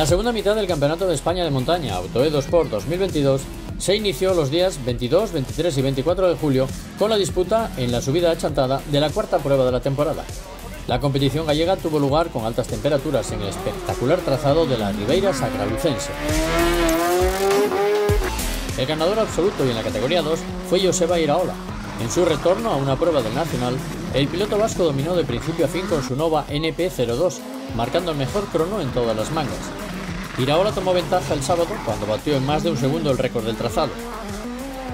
La segunda mitad del Campeonato de España de Montaña Autoedo Sport 2022 se inició los días 22, 23 y 24 de julio con la disputa en la subida achantada de la cuarta prueba de la temporada. La competición gallega tuvo lugar con altas temperaturas en el espectacular trazado de la Ribeira Sacralucense. El ganador absoluto y en la categoría 2 fue Joseba Iraola. En su retorno a una prueba del Nacional, el piloto vasco dominó de principio a fin con su Nova NP02, marcando el mejor crono en todas las mangas. Iraola tomó ventaja el sábado cuando batió en más de un segundo el récord del trazado.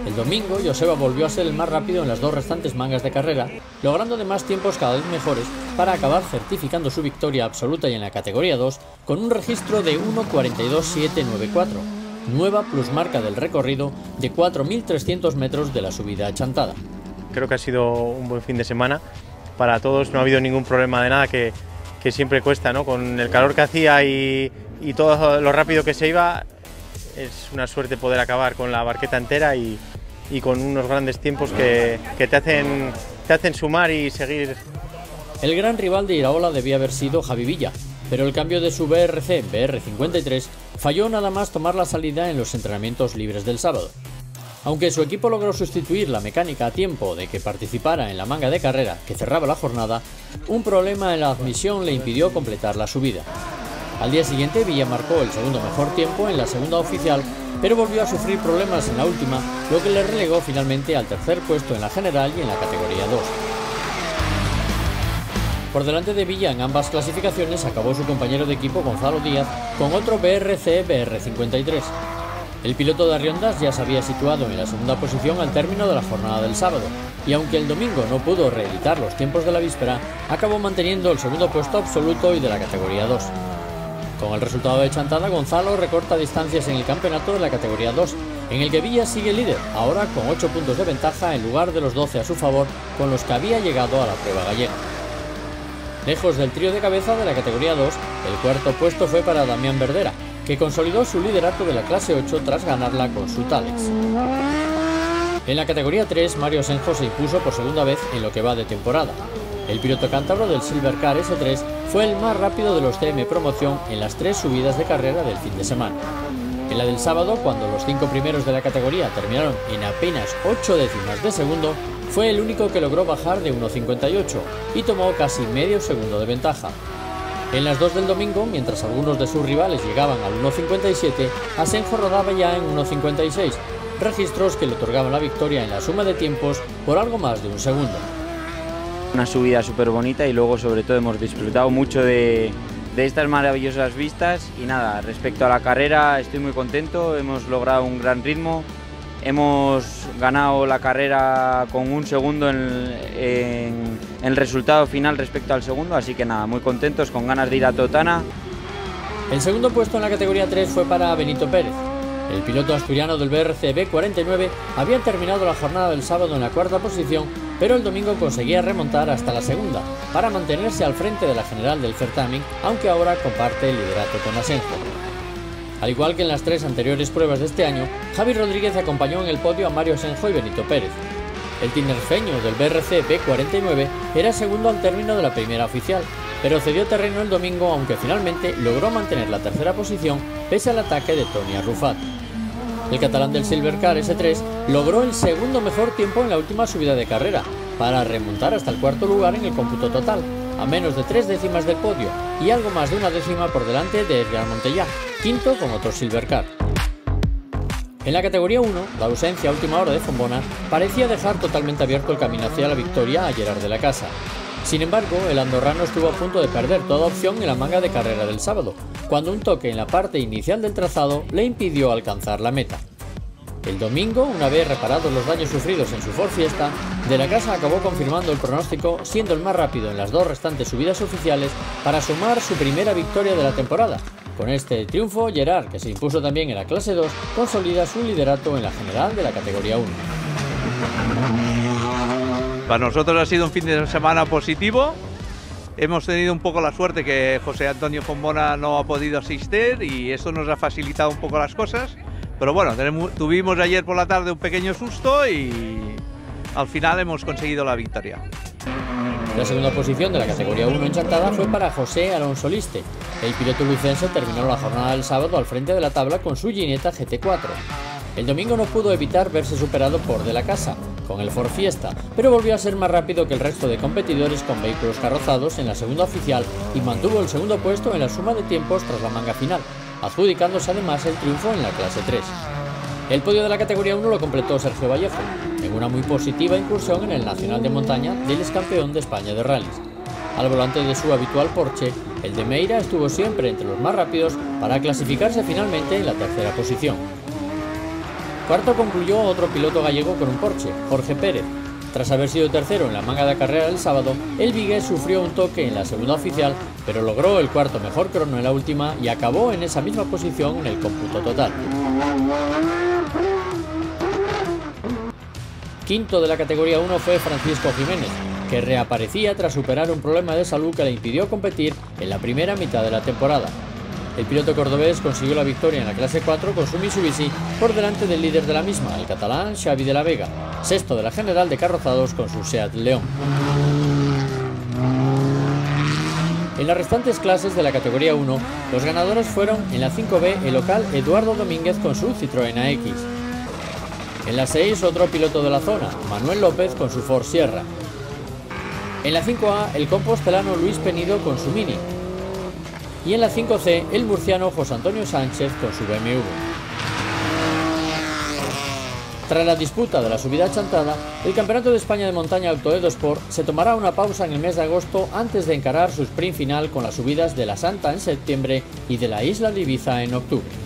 El domingo, Joseba volvió a ser el más rápido en las dos restantes mangas de carrera, logrando además tiempos cada vez mejores para acabar certificando su victoria absoluta y en la categoría 2 con un registro de 1.42.794, nueva plusmarca del recorrido de 4.300 metros de la subida achantada. Creo que ha sido un buen fin de semana para todos, no ha habido ningún problema de nada que, que siempre cuesta, ¿no? Con el calor que hacía y, todo lo rápido que se iba, es una suerte poder acabar con la barqueta entera y, con unos grandes tiempos que, te, hacen, te hacen sumar y seguir. El gran rival de Iraola debía haber sido Javi Villa, pero el cambio de su BRC BR53 falló nada más tomar la salida en los entrenamientos libres del sábado. Aunque su equipo logró sustituir la mecánica a tiempo de que participara en la manga de carrera que cerraba la jornada, un problema en la admisión le impidió completar la subida. Al día siguiente Villa marcó el segundo mejor tiempo en la segunda oficial, pero volvió a sufrir problemas en la última, lo que le relegó finalmente al tercer puesto en la general y en la categoría 2. Por delante de Villa en ambas clasificaciones acabó su compañero de equipo Gonzalo Díaz con otro BRC BR53. El piloto de Arriondas ya se había situado en la segunda posición al término de la jornada del sábado, y aunque el domingo no pudo reeditar los tiempos de la víspera, acabó manteniendo el segundo puesto absoluto y de la categoría 2. Con el resultado de Chantada, Gonzalo recorta distancias en el campeonato de la categoría 2, en el que Villa sigue líder, ahora con 8 puntos de ventaja en lugar de los 12 a su favor con los que había llegado a la prueba gallega. Lejos del trío de cabeza de la categoría 2, el cuarto puesto fue para Damián Verdera, que consolidó su liderato de la clase 8 tras ganarla con su Talex. En la categoría 3, Mario Senjo se impuso por segunda vez en lo que va de temporada. El piloto cántabro del Silver Car S3 fue el más rápido de los CM Promoción en las tres subidas de carrera del fin de semana. En la del sábado, cuando los cinco primeros de la categoría terminaron en apenas 8 décimas de segundo, fue el único que logró bajar de 1.58 y tomó casi medio segundo de ventaja. En las dos del domingo, mientras algunos de sus rivales llegaban al 1.57, Asenjo rodaba ya en 1.56, registros que le otorgaban la victoria en la suma de tiempos por algo más de un segundo. Una subida súper bonita y luego sobre todo hemos disfrutado mucho de, de estas maravillosas vistas. Y nada, respecto a la carrera estoy muy contento, hemos logrado un gran ritmo, hemos ganado la carrera con un segundo en, en, en, el resultado final respecto al segundo, así que nada, muy contentos, con ganas de ir a Totana. El segundo puesto en la categoría 3 fue para Benito Pérez. El piloto asturiano del BRC B49 había terminado la jornada del sábado en la cuarta posición, pero el domingo conseguía remontar hasta la segunda, para mantenerse al frente de la general del certamen, aunque ahora comparte el liderato con Asenjo. Al igual que en las tres anteriores pruebas de este año, Javi Rodríguez acompañó en el podio a Mario Asenjo y Benito Pérez. El tinerfeño del BRC B49 era segundo al término de la primera oficial, pero cedió terreno el domingo aunque finalmente logró mantener la tercera posición pese al ataque de Tony Arrufat. El catalán del Silvercar S3 logró el segundo mejor tiempo en la última subida de carrera, para remontar hasta el cuarto lugar en el cómputo total, a menos de tres décimas del podio y algo más de una décima por delante de Edgar Montellá, quinto con otro Silvercar. En la categoría 1, la ausencia a última hora de Fombona parecía dejar totalmente abierto el camino hacia la victoria a Gerard de la Casa. Sin embargo, el andorrano estuvo a punto de perder toda opción en la manga de carrera del sábado, cuando un toque en la parte inicial del trazado le impidió alcanzar la meta. El domingo, una vez reparados los daños sufridos en su Ford Fiesta, De la Casa acabó confirmando el pronóstico, siendo el más rápido en las dos restantes subidas oficiales para sumar su primera victoria de la temporada. Con este triunfo, Gerard, que se impuso también en la clase 2, consolida su liderato en la general de la categoría 1. Para nosotros ha sido un fin de semana positivo. Hemos tenido un poco la suerte que José Antonio Fombona no ha podido asistir y eso nos ha facilitado un poco las cosas. Pero bueno, tuvimos ayer por la tarde un pequeño susto y al final hemos conseguido la victoria. La segunda posición de la categoría 1 enchantada fue para José Alonso Liste. El piloto lucense terminó la jornada del sábado al frente de la tabla con su Gineta GT4. El domingo no pudo evitar verse superado por De la Casa, con el Ford Fiesta, pero volvió a ser más rápido que el resto de competidores con vehículos carrozados en la segunda oficial y mantuvo el segundo puesto en la suma de tiempos tras la manga final, adjudicándose además el triunfo en la clase 3. El podio de la categoría 1 lo completó Sergio Vallejo, en una muy positiva incursión en el Nacional de Montaña del ex campeón de España de rallies. Al volante de su habitual Porsche, el de Meira estuvo siempre entre los más rápidos para clasificarse finalmente en la tercera posición. Cuarto concluyó otro piloto gallego con un Porsche, Jorge Pérez. Tras haber sido tercero en la manga de carrera del sábado, el Vigues sufrió un toque en la segunda oficial, pero logró el cuarto mejor crono en la última y acabó en esa misma posición en el cómputo total. Quinto de la categoría 1 fue Francisco Jiménez, que reaparecía tras superar un problema de salud que le impidió competir en la primera mitad de la temporada. El piloto cordobés consiguió la victoria en la clase 4 con su Mitsubishi por delante del líder de la misma, el catalán Xavi de la Vega, sexto de la general de carrozados con su Seat León. En las restantes clases de la categoría 1, los ganadores fueron en la 5B el local Eduardo Domínguez con su Citroën AX, en la 6, otro piloto de la zona, Manuel López con su Ford Sierra. En la 5A, el compostelano Luis Penido con su Mini. Y en la 5C, el murciano José Antonio Sánchez con su BMW. Tras la disputa de la subida chantada, el Campeonato de España de Montaña Autoedo Sport se tomará una pausa en el mes de agosto antes de encarar su sprint final con las subidas de la Santa en septiembre y de la isla de Ibiza en octubre.